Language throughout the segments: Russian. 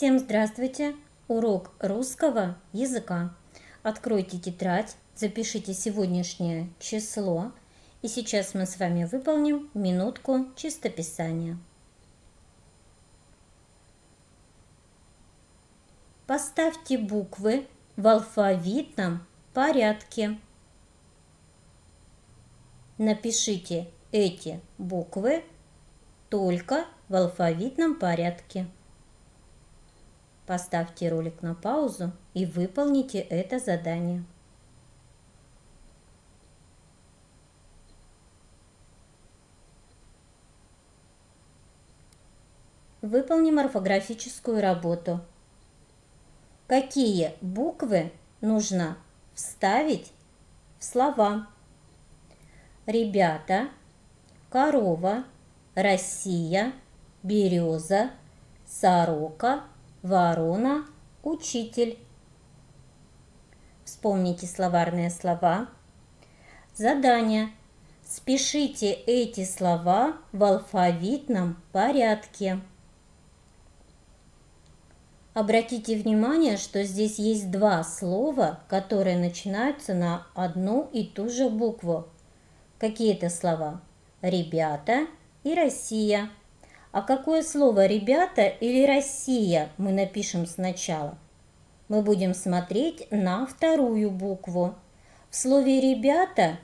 Всем здравствуйте! Урок русского языка. Откройте тетрадь, запишите сегодняшнее число, и сейчас мы с вами выполним минутку чистописания. Поставьте буквы в алфавитном порядке. Напишите эти буквы только в алфавитном порядке. Поставьте ролик на паузу и выполните это задание. Выполним орфографическую работу. Какие буквы нужно вставить в слова? Ребята, корова, Россия, береза, сорока, ворона, учитель. Вспомните словарные слова. Задание. Спешите эти слова в алфавитном порядке. Обратите внимание, что здесь есть два слова, которые начинаются на одну и ту же букву. Какие это слова? Ребята и Россия. А какое слово «ребята» или «Россия» мы напишем сначала? Мы будем смотреть на вторую букву. В слове «ребята»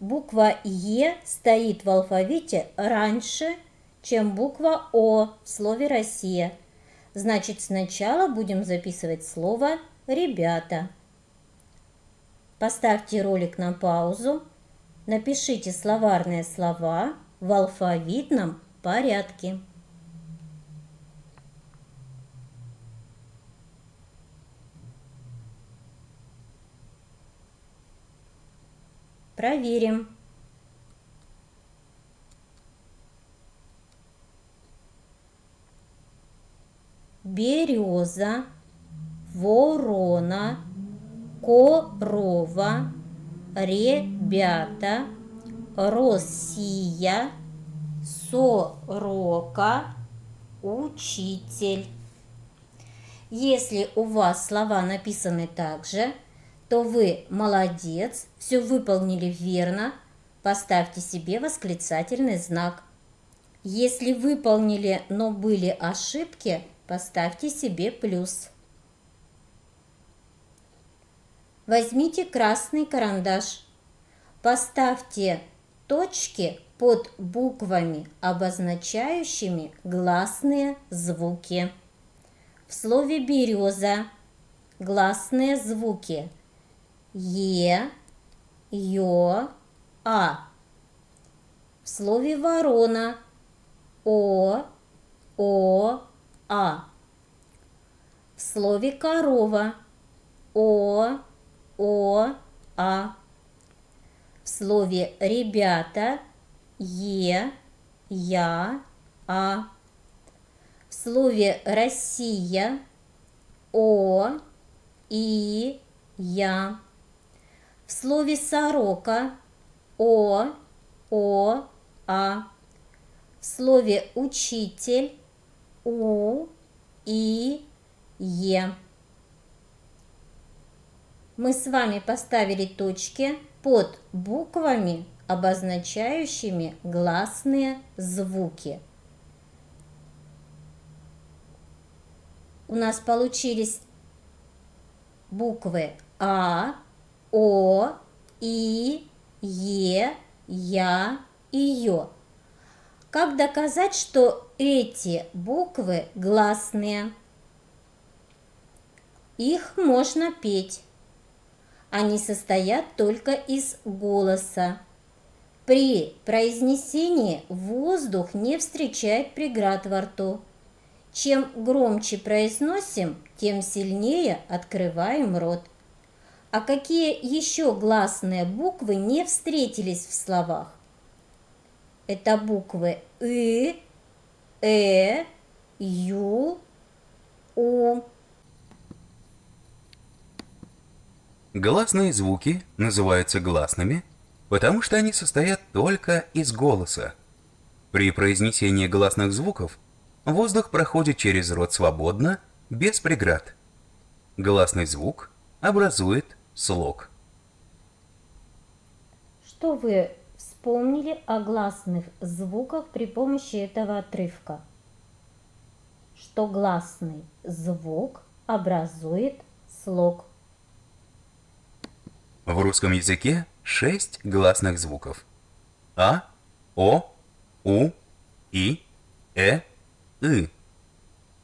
буква «е» стоит в алфавите раньше, чем буква «о» в слове «Россия». Значит, сначала будем записывать слово «ребята». Поставьте ролик на паузу, напишите словарные слова в алфавитном порядке. Проверим. Береза, ворона, корова, ребята, Россия, сорока, учитель. Если у вас слова написаны так же, то вы молодец, все выполнили верно, поставьте себе восклицательный знак. Если выполнили, но были ошибки, поставьте себе плюс. Возьмите красный карандаш. Поставьте точки под буквами, обозначающими гласные звуки. В слове «береза» гласные звуки «е», «ё», «а». В слове «ворона» «о», «о», «а». В слове «корова» «о», «о», «а» в слове «ребята» «е», «я», «а». В слове «Россия» «о», «и», «я». В слове «сорока» «о», «о», «а». В слове «учитель» «у», «и», «е». Мы с вами поставили точки под буквами, обозначающими гласные звуки. У нас получились буквы А, О, И, Е, Я и Ё. Как доказать, что эти буквы гласные? Их можно петь. Они состоят только из голоса. При произнесении воздух не встречает преград во рту. Чем громче произносим, тем сильнее открываем рот. А какие еще гласные буквы не встретились в словах? Это буквы «ы», «э», «ю», «у». Гласные звуки называются гласными, потому что они состоят только из голоса. При произнесении гласных звуков воздух проходит через рот свободно без преград. Гласный звук образует слог. Что вы вспомнили о гласных звуках при помощи этого отрывка? Что гласный звук образует слог. В русском языке шесть гласных звуков. А, О, У, И, Э, И.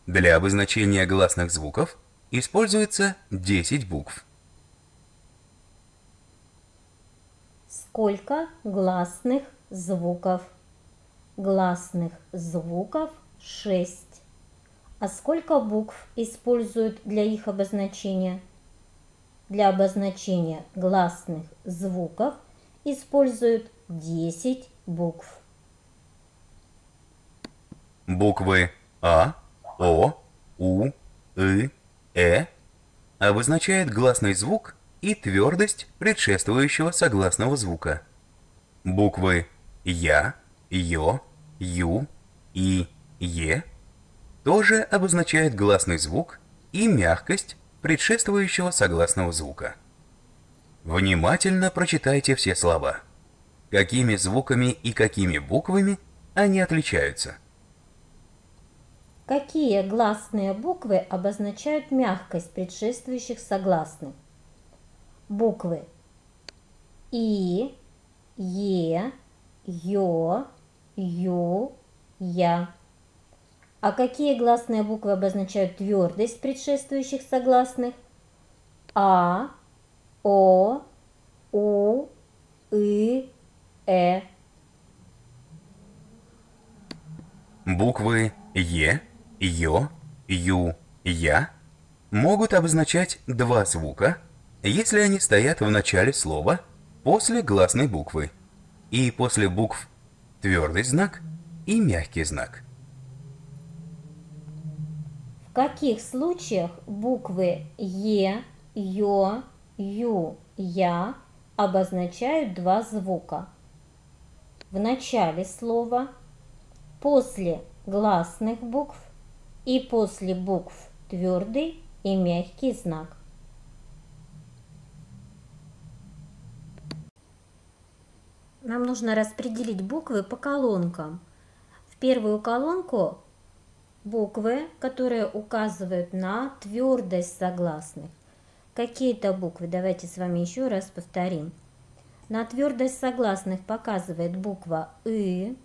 Для обозначения гласных звуков используется 10 букв. Сколько гласных звуков? Гласных звуков 6. А сколько букв используют для их обозначения? Для обозначения гласных звуков используют 10 букв. Буквы А, О, У, И, Э обозначают гласный звук и твердость предшествующего согласного звука. Буквы Я, Ё, Ю, И, Е тоже обозначают гласный звук и мягкость предшествующего согласного звука. Внимательно прочитайте все слова. Какими звуками и какими буквами они отличаются? Какие гласные буквы обозначают мягкость предшествующих согласных? Буквы И, Е, Ё, Ю, Я. А какие гласные буквы обозначают твердость предшествующих согласных? А, О, У, И, Э. Буквы Е, Ё, Ю, Я могут обозначать два звука, если они стоят в начале слова после гласной буквы и после букв твердый знак и мягкий знак. В каких случаях буквы Е, Ё, Ю, Я обозначают два звука? В начале слова, после гласных букв и после букв твердый и мягкий знак. Нам нужно распределить буквы по колонкам. В первую колонку буквы, которые указывают на твердость согласных. Какие-то буквы, давайте с вами еще раз повторим. На твердость согласных показывает буква «ы»,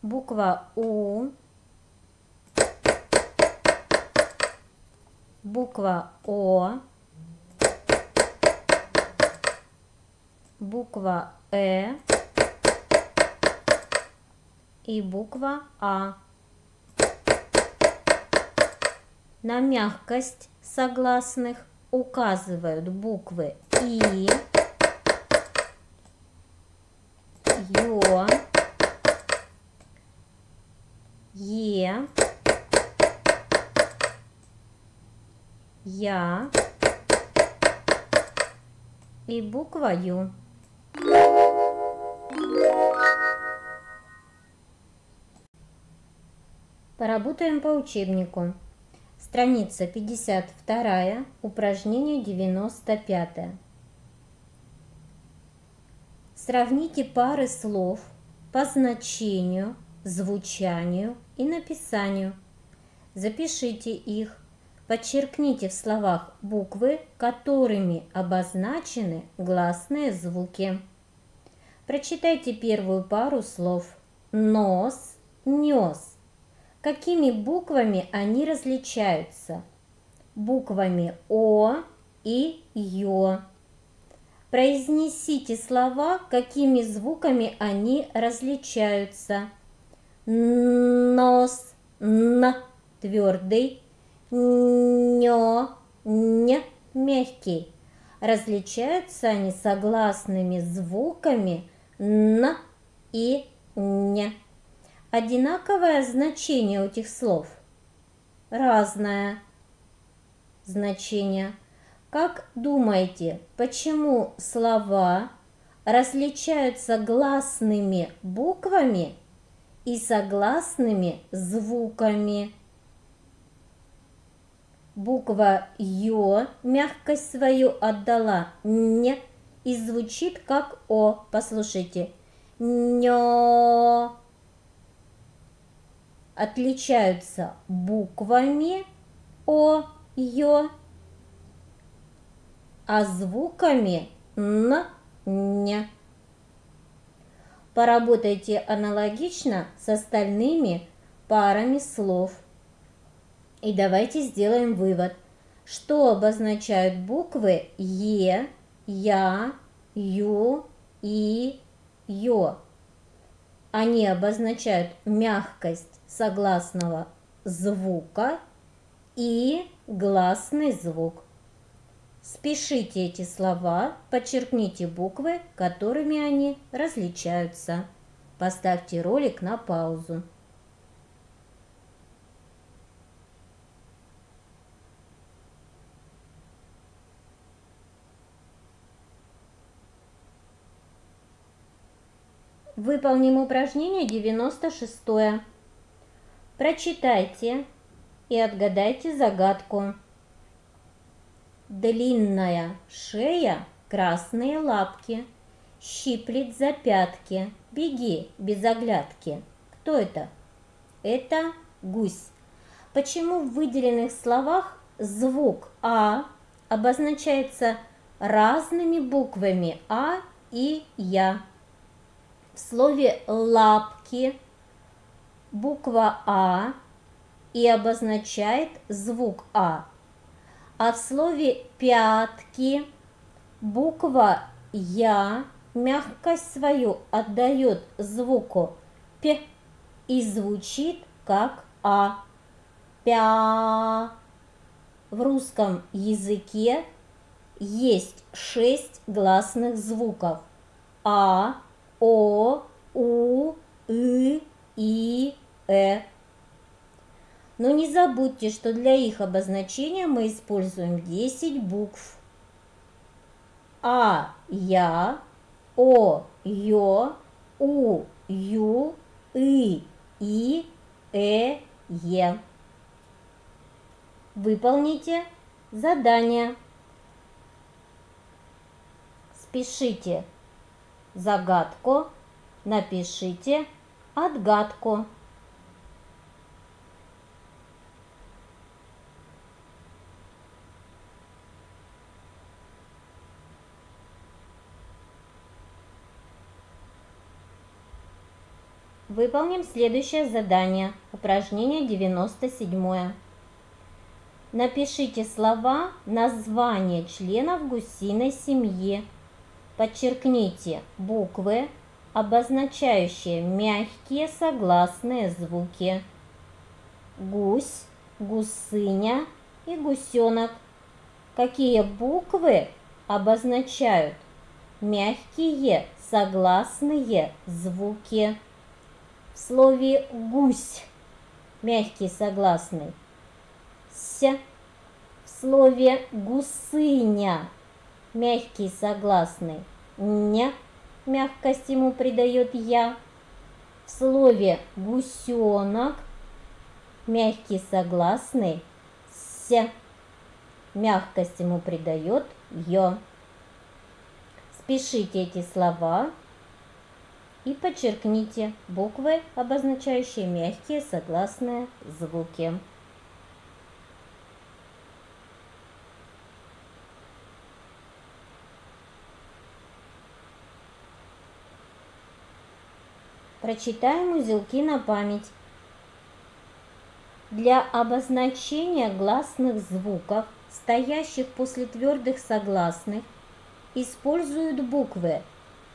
буква «у», буква «о», буква «э», и буква А. На мягкость согласных указывают буквы И, Ё, Е, Я и буква Ю. Поработаем по учебнику. Страница 52, упражнение 95. Сравните пары слов по значению, звучанию и написанию. Запишите их. Подчеркните в словах буквы, которыми обозначены гласные звуки. Прочитайте первую пару слов. Нос, нес. Какими буквами они различаются? Буквами О и Ё. Произнесите слова, какими звуками они различаются. Нос, н, твердый, нё, ня, мягкий. Различаются они согласными звуками н и ня. Одинаковое значение у этих слов? Разное значение. Как думаете, почему слова различаются гласными буквами и согласными звуками. Буква Ё мягкость свою отдала «не» и звучит как О. Послушайте. Нё. Отличаются буквами О, Ё, а звуками Н, Ня. Поработайте аналогично с остальными парами слов. И давайте сделаем вывод. Что обозначают буквы Е, Я, Ю, И, Ё? Они обозначают мягкость согласного звука и гласный звук. Спешите эти слова, подчеркните буквы, которыми они различаются. Поставьте ролик на паузу. Выполним упражнение 96. Прочитайте и отгадайте загадку. Длинная шея, красные лапки, щиплет за пятки. Беги без оглядки. Кто это? Это гусь. Почему в выделенных словах звук А обозначается разными буквами А и Я? В слове «лапки» буква А и обозначает звук А – а в слове «пятки» буква «я» мягкость свою отдает звуку «п» и звучит как «а». Пя. В русском языке есть шесть гласных звуков. А, О, У, И, И, Э. Но не забудьте, что для их обозначения мы используем 10 букв. А, Я, О, Ё, У, Ю, И, И, Э, Е. Выполните задание. Спешите загадку, напишите отгадку. Выполним следующее задание. Упражнение 97. Напишите слова названия членов гусиной семьи. Подчеркните буквы, обозначающие мягкие согласные звуки. Гусь, гусыня и гусенок. Какие буквы обозначают мягкие согласные звуки? В слове гусь мягкий согласный. С. В слове гусыня мягкий согласный. Ня. Мягкость ему придает я. В слове гусенок мягкий согласный. С. Мягкость ему придает ё. Спешите эти слова и подчеркните буквы, обозначающие мягкие согласные звуки. Прочитаем узелки на память. Для обозначения гласных звуков, стоящих после твердых согласных, используют буквы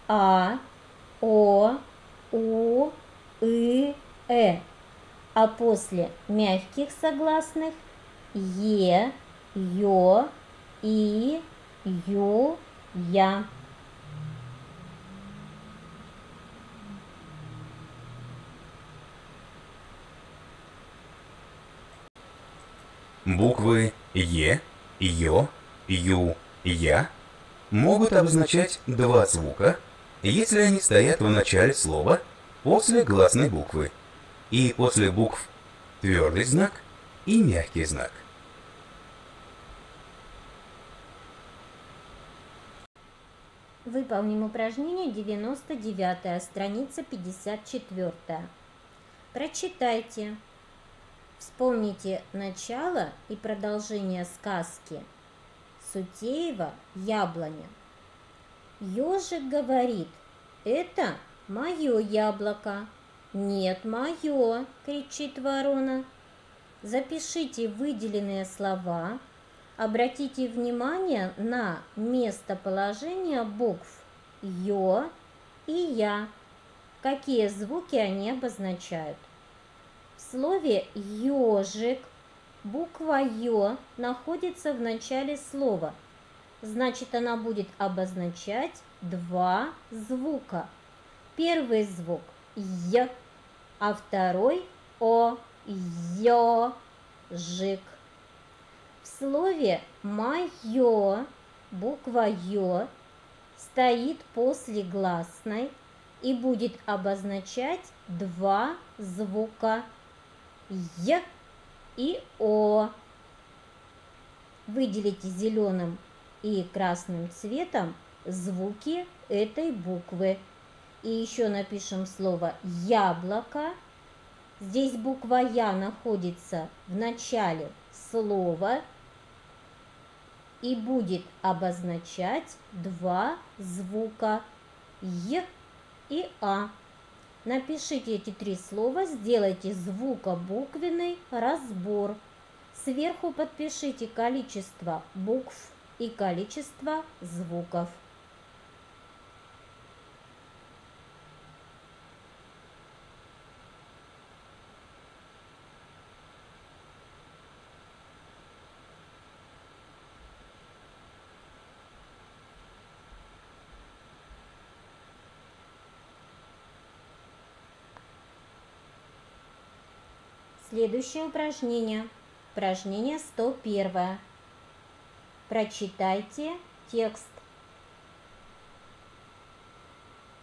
А, о, У, И, Э. А после мягких согласных Е, Ё, И, Ю, Я. Буквы Е, Ё, Ю, Я могут обозначать два звука – если они стоят в начале слова после гласной буквы. И после букв твердый знак и мягкий знак. Выполним упражнение 99, страница 54. Прочитайте. Вспомните начало и продолжение сказки. Сутеева «Яблоня». Ежик говорит, это мое яблоко. Нет, мое, кричит ворона. Запишите выделенные слова – Обратите внимание на местоположение букв «ё» и «я». Какие звуки они обозначают? В слове «ёжик» буква «ё» находится в начале слова. Значит, она будет обозначать два звука. Первый звук «й», а второй «о», «ё», в слове «моё» буква «ё» стоит после гласной и будет обозначать два звука «й» и «о». Выделите зеленым и красным цветом звуки этой буквы. И еще напишем слово «яблоко». Здесь буква «я» находится в начале слова и будет обозначать два звука «й» и «а». Напишите эти три слова, сделайте звукобуквенный разбор. Сверху подпишите количество букв и количество звуков. Следующее упражнение. Упражнение 101. Прочитайте текст.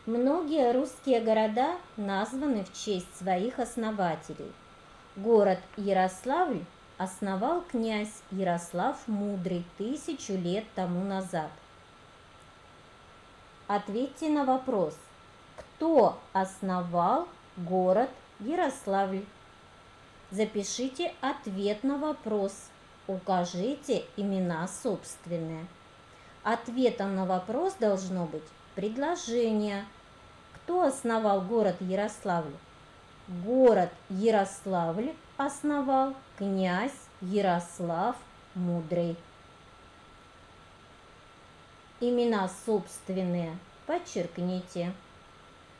Многие русские города названы в честь своих основателей. Город Ярославль основал князь Ярослав Мудрый тысячу лет тому назад. Ответьте на вопрос, кто основал город Ярославль? Запишите ответ на вопрос. Укажите имена собственные. Ответом на вопрос должно быть предложение. Кто основал город Ярославль? Город Ярославль основал князь Ярослав Мудрый. Имена собственные подчеркните.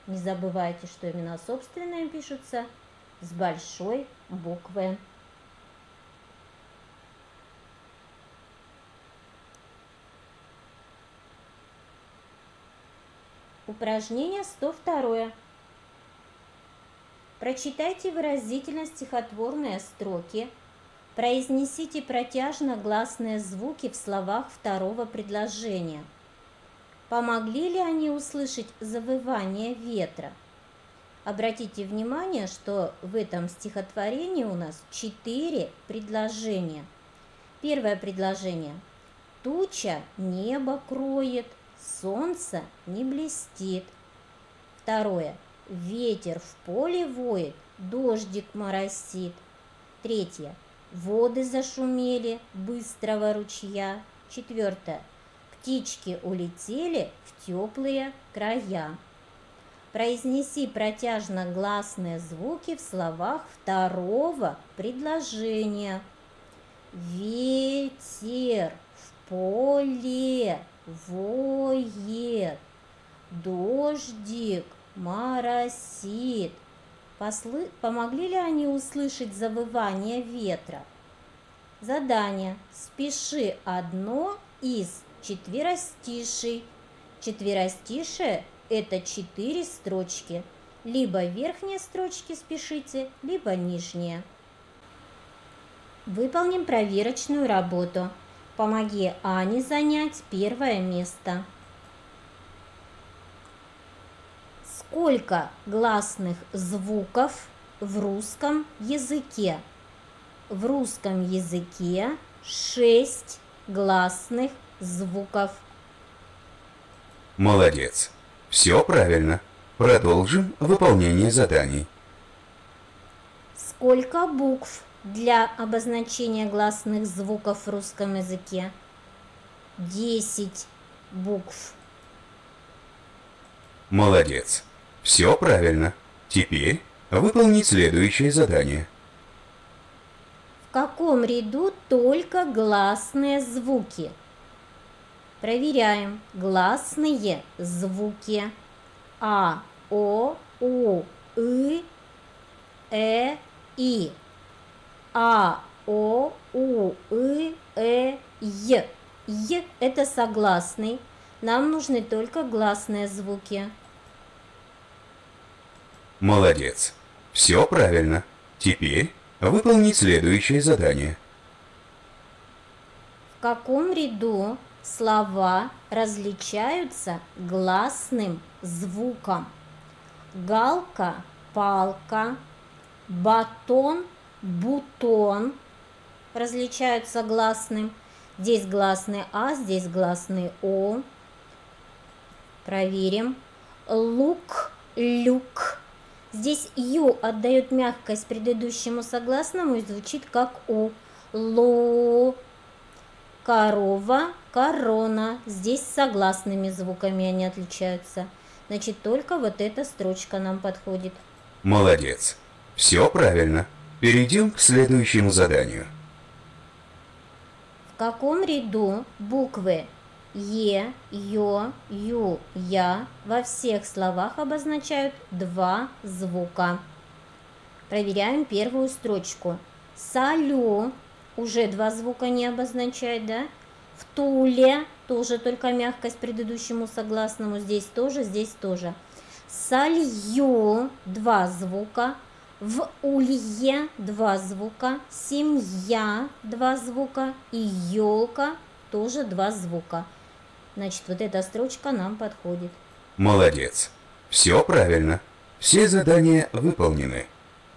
Не забывайте, что имена собственные пишутся с большой буквы. Упражнение 102. Прочитайте выразительно стихотворные строки. Произнесите протяжно-гласные звуки в словах второго предложения. Помогли ли они услышать завывание ветра? Обратите внимание, что в этом стихотворении у нас четыре предложения. Первое предложение. Туча небо кроет, солнце не блестит. Второе. Ветер в поле воет, дождик моросит. Третье. Воды зашумели быстрого ручья. Четвертое. Птички улетели в теплые края. Произнеси протяжно-гласные звуки в словах второго предложения. Ветер в поле воет, дождик моросит. Послы... Помогли ли они услышать завывание ветра? Задание. Спеши одно из четверостишей. Четверостишее это четыре строчки. Либо верхние строчки спешите, либо нижние. Выполним проверочную работу. Помоги Ане занять первое место. Сколько гласных звуков в русском языке? В русском языке шесть гласных звуков. Молодец. Все правильно. Продолжим выполнение заданий. Сколько букв для обозначения гласных звуков в русском языке? Десять букв. Молодец. Все правильно. Теперь выполнить следующее задание. В каком ряду только гласные звуки? Проверяем. Гласные звуки. А, О, У, И, Э, И. А, О, У, И, Э, Й. Й – это согласный. Нам нужны только гласные звуки. Молодец. Все правильно. Теперь выполнить следующее задание. В каком ряду слова различаются гласным звуком? Галка – палка, батон – бутон различаются гласным. Здесь гласный А, здесь гласный О. Проверим. Лук, люк. Здесь Ю отдает мягкость предыдущему согласному и звучит как У. Ло. Корова, корона. Здесь согласными звуками они отличаются. Значит, только вот эта строчка нам подходит. Молодец. Все правильно. Перейдем к следующему заданию. В каком ряду буквы Е, Ё, Ю, Я во всех словах обозначают два звука. Проверяем первую строчку. Салю уже два звука не обозначает, да? В Туле тоже только мягкость предыдущему согласному. Здесь тоже, здесь тоже. Солью два звука. В улье два звука. Семья два звука. И елка тоже два звука. Значит, вот эта строчка нам подходит. Молодец. Все правильно. Все задания выполнены.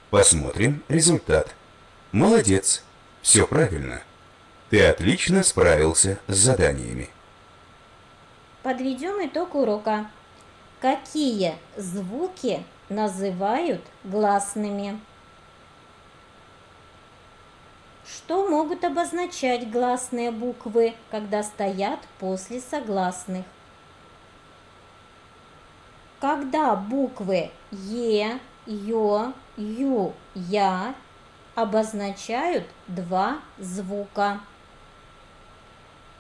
Посмотрим результат. Молодец. Все правильно. Ты отлично справился с заданиями. Подведем итог урока. Какие звуки называют гласными? Что могут обозначать гласные буквы, когда стоят после согласных? Когда буквы Е, Ё, Ю, Я обозначают два звука.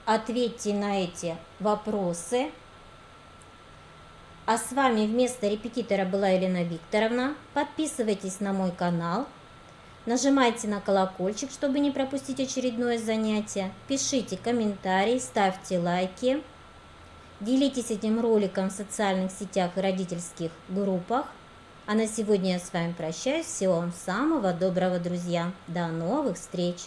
Ответьте на эти вопросы. А с вами вместо репетитора была Елена Викторовна. Подписывайтесь на мой канал. Нажимайте на колокольчик, чтобы не пропустить очередное занятие. Пишите комментарии, ставьте лайки. Делитесь этим роликом в социальных сетях и родительских группах. А на сегодня я с вами прощаюсь. Всего вам самого доброго, друзья. До новых встреч!